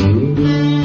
Música